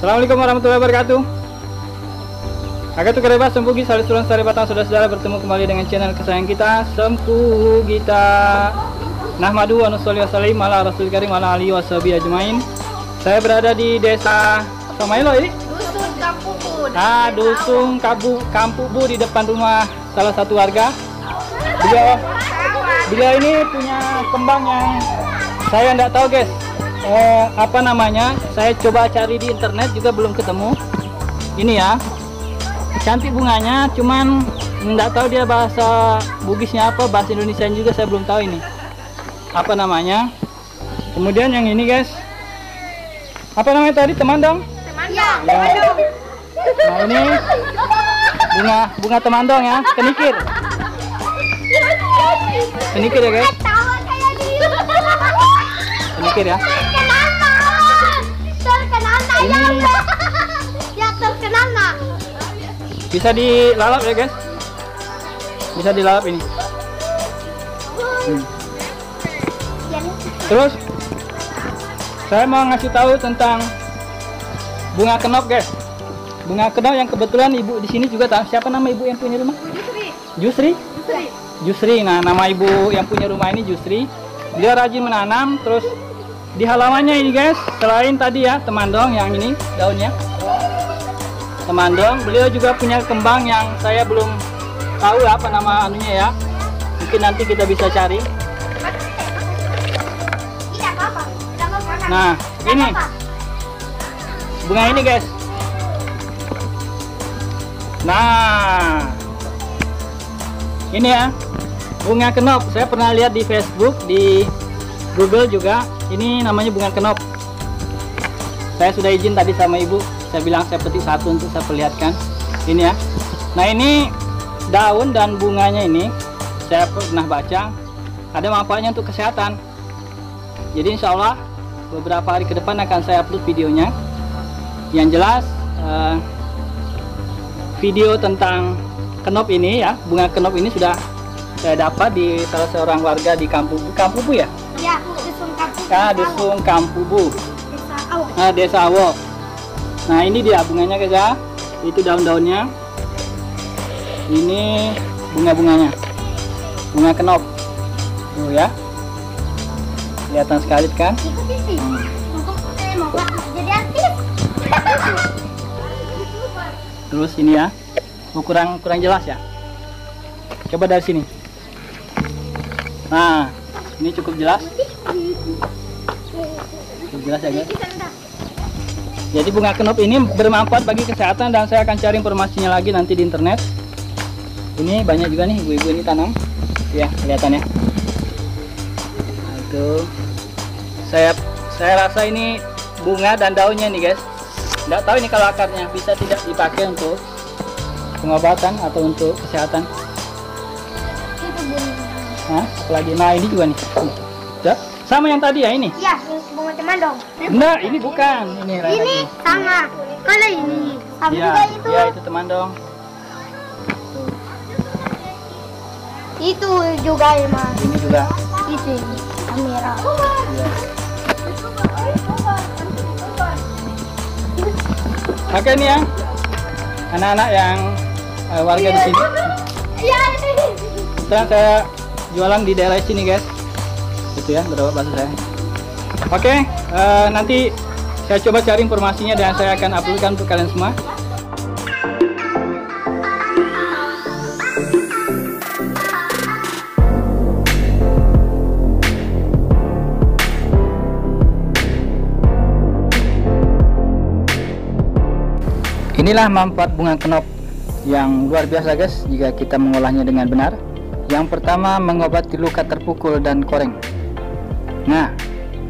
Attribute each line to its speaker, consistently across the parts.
Speaker 1: Assalamualaikum warahmatullahi wabarakatuh Agak tuh kerebas Sempu Gita Tulang Sari Batang Saudara-saudara bertemu kembali dengan channel kesayangan kita Sempu Gita Nahmadu wa nusalli wa sallim ala rasul karim ala alihi washabihi ajmain Saya berada di desa Samailo ini
Speaker 2: Dusun Kampubu.
Speaker 1: Nah, dusun Kabu Kampubu di depan rumah salah satu warga. Beliau beliau ini punya kembang yang saya nggak tahu guys. Eh, apa namanya? Saya coba cari di internet juga belum ketemu. Ini ya. Cantik bunganya, cuman nggak tahu dia bahasa Bugisnya apa, bahasa Indonesia juga saya belum tahu ini. Apa namanya? Kemudian yang ini guys. Apa namanya tadi teman dong?
Speaker 2: Ya,
Speaker 1: Ya. Nah ini bunga bunga temandong ya, kenikir, kenikir ya guys, kenikir ya. Bisa dilalap ya guys, bisa dilalap ini. Hmm. Terus saya mau ngasih tahu tentang bunga kenop guys. Bunga kenop yang kebetulan ibu di sini juga tahu. Siapa nama ibu yang punya rumah? Jusri. Jusri. Nah, nama ibu yang punya rumah ini Jusri. Dia rajin menanam terus di halamannya ini guys, selain tadi ya temandong yang ini daunnya. Temandong, beliau juga punya kembang yang saya belum tahu apa nama anunya ya. Mungkin nanti kita bisa cari. Nah, ini bunga ini guys. Nah, ini ya bunga kenop. Saya pernah lihat di Facebook, di Google juga. Ini namanya bunga kenop. Saya sudah izin tadi sama ibu. Saya bilang saya petik satu untuk saya perlihatkan. Ini ya. Nah ini daun dan bunganya ini saya pernah baca ada manfaatnya untuk kesehatan. Jadi insya Allah beberapa hari ke depan akan saya upload videonya. Yang jelas eh, video tentang kenop ini ya, bunga kenop ini sudah saya dapat di salah seorang warga di kampung Kampubu ya,
Speaker 2: Ya, dusun Kampubu.
Speaker 1: ah dusun Kampubu,
Speaker 2: Desa Awak.
Speaker 1: ah, desa Awo. Nah ini dia bunganya guys ya, itu daun-daunnya. Ini bunga-bunganya, bunga kenop, tuh ya, kelihatan sekali kan? Terus ini ya, oh, kurang kurang jelas ya. Coba dari sini. Nah, ini cukup jelas. Cukup jelas ya guys. Jadi bunga kenop ini bermanfaat bagi kesehatan dan saya akan cari informasinya lagi nanti di internet. Ini banyak juga nih ibu-ibu ini tanam. Ya, kelihatan ya. Nah, itu saya saya rasa ini bunga dan daunnya nih guys. Nggak tahu ini kalau akarnya bisa tidak dipakai untuk pengobatan atau untuk kesehatan. Hah? Apalagi nah ini juga nih. Nih. Ya, sama yang tadi ya ini.
Speaker 2: Ya, bunga temandong.
Speaker 1: Enggak, ini bukan. Ini
Speaker 2: Ini sama. Kalau ini sama
Speaker 1: Ya,
Speaker 2: juga itu.
Speaker 1: ya itu teman dong.
Speaker 2: Itu juga emang.
Speaker 1: Ini juga.
Speaker 2: Itu kamera.
Speaker 1: Ya. Oke nih ya, anak-anak yang eh, warga di sini.
Speaker 2: Ya ini.
Speaker 1: Sekarang saya jualan di daerah sini guys. Ya, berapa bahasa saya. Oke, eh, nanti saya coba cari informasinya dan saya akan uploadkan untuk kalian semua. Inilah manfaat bunga kenop yang luar biasa guys jika kita mengolahnya dengan benar. Yang pertama mengobati luka terpukul dan koreng. Nah,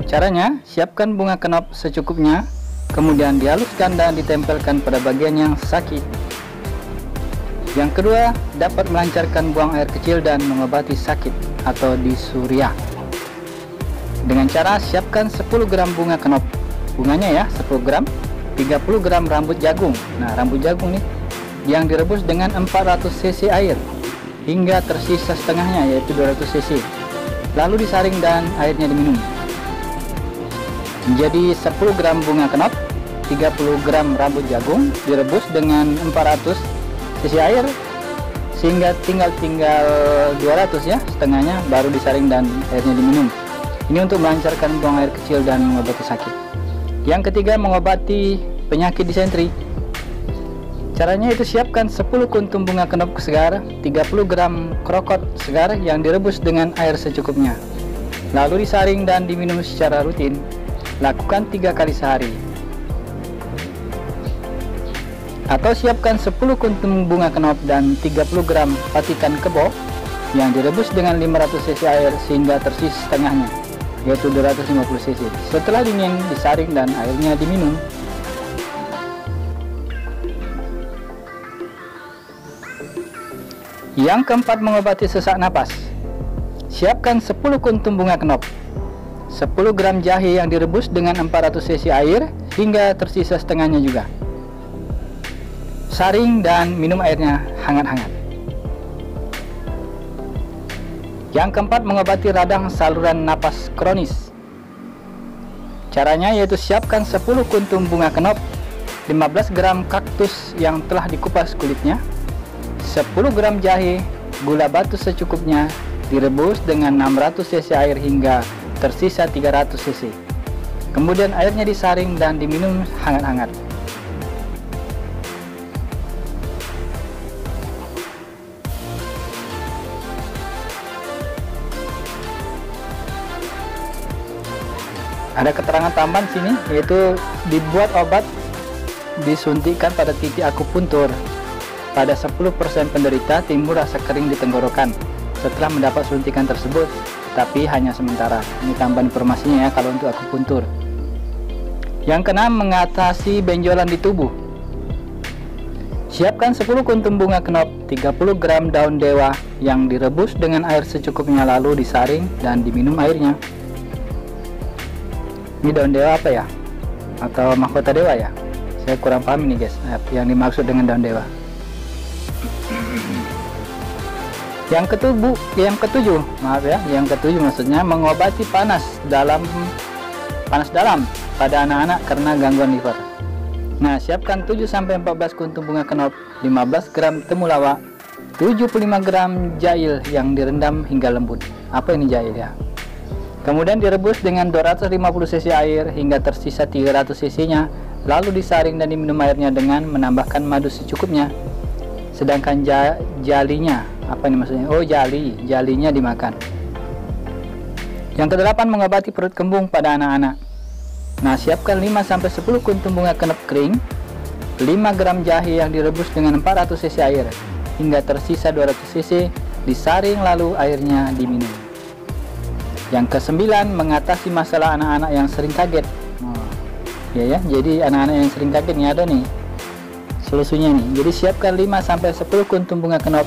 Speaker 1: caranya siapkan bunga kenop secukupnya, kemudian dihaluskan dan ditempelkan pada bagian yang sakit. Yang kedua, dapat melancarkan buang air kecil dan mengobati sakit atau disuria. Dengan cara siapkan 10 gram bunga kenop. Bunganya ya 10 gram, 30 gram rambut jagung. Nah, rambut jagung nih yang direbus dengan 400 cc air hingga tersisa setengahnya yaitu 200 cc. Lalu disaring dan airnya diminum. Jadi 10 gram bunga kenop, 30 gram rambut jagung direbus dengan 400 cc air sehingga tinggal tinggal 200 ya setengahnya baru disaring dan airnya diminum. Ini untuk melancarkan buang air kecil dan mengobati sakit. Yang ketiga mengobati penyakit disentri caranya itu siapkan 10 kuntum bunga kenop segar 30 gram krokot segar yang direbus dengan air secukupnya. Lalu disaring dan diminum secara rutin. Lakukan tiga kali sehari. Atau siapkan 10 kuntum bunga kenop dan 30 gram patikan kebo yang direbus dengan 500 cc air sehingga tersis setengahnya yaitu 250 cc. Setelah dingin disaring dan airnya diminum yang keempat mengobati sesak napas siapkan 10 kuntum bunga kenop 10 gram jahe yang direbus dengan 400 cc air hingga tersisa setengahnya juga saring dan minum airnya hangat-hangat. Yang keempat mengobati radang saluran napas kronis. Caranya yaitu siapkan 10 kuntum bunga kenop, 15 gram kaktus yang telah dikupas kulitnya, 10 gram jahe, gula batu secukupnya, direbus dengan 600 cc air hingga tersisa 300 cc. Kemudian airnya disaring dan diminum hangat-hangat. ada keterangan tambahan sini yaitu dibuat obat disuntikan pada titik akupuntur pada 10% penderita timbul rasa kering di tenggorokan. Setelah mendapat suntikan tersebut tapi hanya sementara. Ini tambahan informasinya ya kalau untuk akupuntur yang keenam mengatasi benjolan di tubuh. Siapkan 10 kuntum bunga kenop 30 gram daun dewa yang direbus dengan air secukupnya lalu disaring dan diminum airnya. Ini daun dewa apa ya? Atau mahkota dewa ya? Saya kurang paham ini guys. Yang dimaksud dengan daun dewa yang ketujuh yang ketujuh maaf ya yang ketujuh maksudnya mengobati panas dalam panas dalam pada anak-anak karena gangguan liver. Nah siapkan 7 sampai 14 kuntum bunga kenop 15 gram temulawak 75 gram jail yang direndam hingga lembut. Apa ini jail ya? Kemudian direbus dengan 250 cc air hingga tersisa 300 cc nya lalu disaring dan diminum airnya dengan menambahkan madu secukupnya. Sedangkan ja jalinya, apa ini maksudnya? Oh, jali, jalinya dimakan. Yang kedelapan mengobati perut kembung pada anak-anak. Nah, siapkan 5 sampai 10 kuntum bunga kenep kering, 5 gram jahe yang direbus dengan 400 cc air hingga tersisa 200 cc, disaring lalu airnya diminum. Yang kesembilan, mengatasi masalah anak-anak yang sering kaget. Oh, ya ya, jadi anak-anak yang sering kaget ini ada nih solusinya nih. Jadi siapkan 5 sampai 10 kuntum bunga kenop,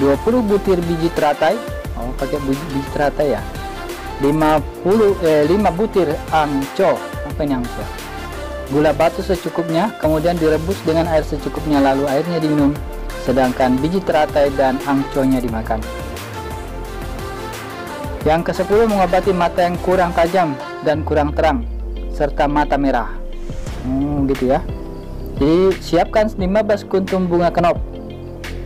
Speaker 1: 20 butir biji teratai. Oh, pakai biji, biji teratai ya. 50 eh 5 butir angco. Apa ini angco? Gula batu secukupnya, kemudian direbus dengan air secukupnya lalu airnya diminum. Sedangkan biji teratai dan angconya dimakan. Yang ke-10 mengobati mata yang kurang tajam dan kurang terang serta mata merah. Hmm, gitu ya. Jadi siapkan 15 kuntum bunga kenop,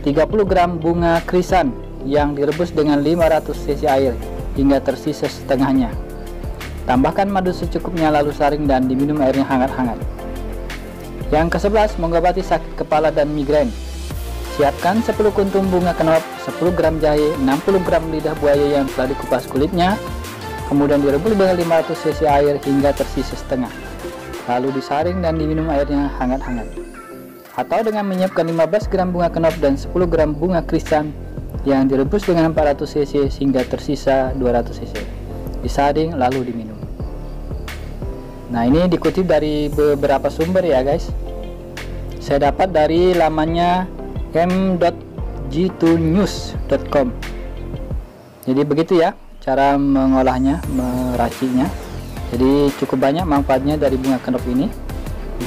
Speaker 1: 30 gram bunga krisan yang direbus dengan 500 cc air hingga tersisa setengahnya. Tambahkan madu secukupnya lalu saring dan diminum airnya hangat-hangat. Yang ke-11 mengobati sakit kepala dan migrain. Siapkan 10 kuntum bunga kenop, 10 gram jahe, 60 gram lidah buaya yang telah dikupas kulitnya, kemudian direbus dengan 500 cc air hingga tersisa setengah. Lalu disaring dan diminum airnya hangat-hangat. Atau dengan menyiapkan 15 gram bunga kenop dan 10 gram bunga krisan yang direbus dengan 400 cc hingga tersisa 200 cc. Disaring lalu diminum. Nah ini dikutip dari beberapa sumber ya guys. Saya dapat dari lamannya m.g2news.com jadi begitu ya cara mengolahnya meraciknya jadi cukup banyak manfaatnya dari bunga kenop ini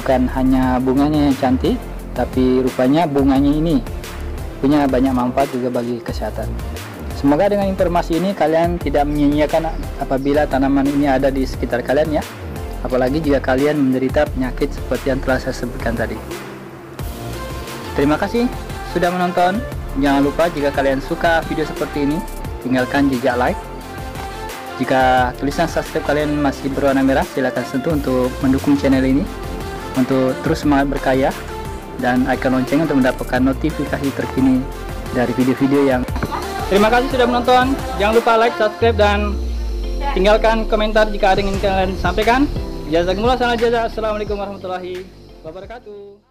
Speaker 1: bukan hanya bunganya yang cantik tapi rupanya bunganya ini punya banyak manfaat juga bagi kesehatan semoga dengan informasi ini kalian tidak menyia-nyiakan apabila tanaman ini ada di sekitar kalian ya apalagi jika kalian menderita penyakit seperti yang telah saya sebutkan tadi. Terima kasih sudah menonton. Jangan lupa jika kalian suka video seperti ini, tinggalkan jejak like. Jika tulisan subscribe kalian masih berwarna merah, silahkan sentuh untuk mendukung channel ini untuk terus semangat berkaya dan icon lonceng untuk mendapatkan notifikasi terkini dari video-video yang Terima kasih sudah menonton. Jangan lupa like, subscribe, dan tinggalkan komentar jika ada yang ingin kalian sampaikan. Jazakumullah salam jazak. Assalamualaikum warahmatullahi wabarakatuh.